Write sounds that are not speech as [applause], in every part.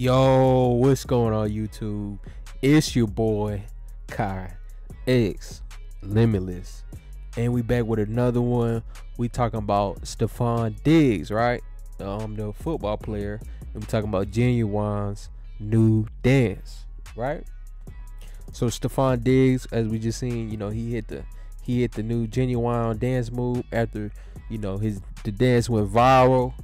Yo, what's going on YouTube? It's your boy Kai X Limitless. And we back with another one. We talking about Stefon Diggs, right? Um, the football player. And we talking about Ginuwine's new dance, right? So Stefon Diggs, as we just seen, you know, he hit the he hit the new Ginuwine dance move after, you know, his the dance went viral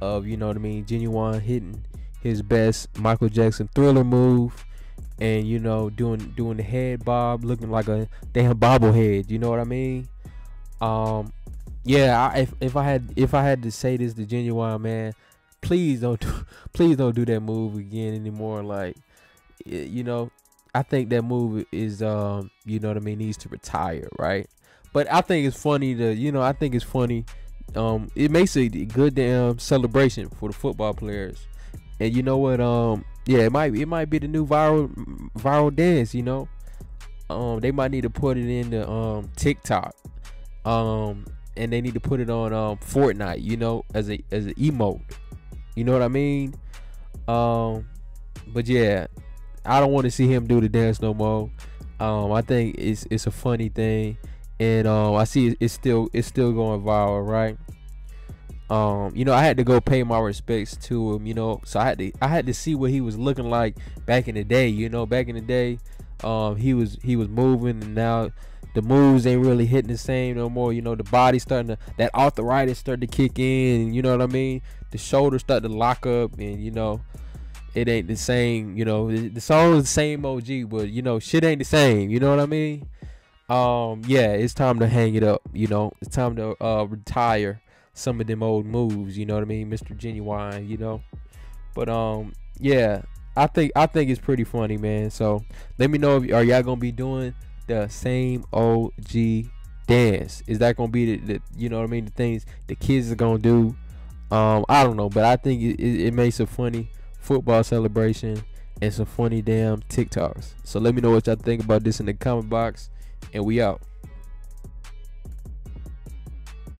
of, you know what I mean, Ginuwine hitting his best Michael Jackson thriller move and you know doing doing the head bob looking like a damn bobblehead you know what I mean um yeah I, if, if I had if I had to say this to Ginuwine man please don't do, [laughs] please don't do that move again anymore like you know I think that move is um you know what I mean needs to retire right but I think it's funny to you know I think it's funny um it makes a good damn celebration for the football players and you know what? Um, yeah, it might it might be the new viral viral dance. You know, um, they might need to put it in the um TikTok, um, and they need to put it on um Fortnite. You know, as a as an emote. You know what I mean? Um, but yeah, I don't want to see him do the dance no more. Um, I think it's it's a funny thing, and um, I see it's still it's still going viral, right? Um, you know, I had to go pay my respects to him, you know. So I had to I had to see what he was looking like back in the day, you know, back in the day. Um, he was he was moving and now the moves ain't really hitting the same no more. You know, the body starting to that arthritis started to kick in, you know what I mean? The shoulders start to lock up and you know, it ain't the same, you know, the song is the same OG, but you know, shit ain't the same, you know what I mean? Um, yeah, it's time to hang it up, you know, it's time to uh retire some of them old moves, you know what I mean, Mr. Ginuwine. you know. But um, yeah, I think I think it's pretty funny, man. So let me know if are y'all gonna be doing the same OG dance? Is that gonna be the, the you know what I mean, the things the kids are gonna do? Um, I don't know, but I think it, it, it makes a funny football celebration and some funny damn TikToks. So let me know what y'all think about this in the comment box, and we out.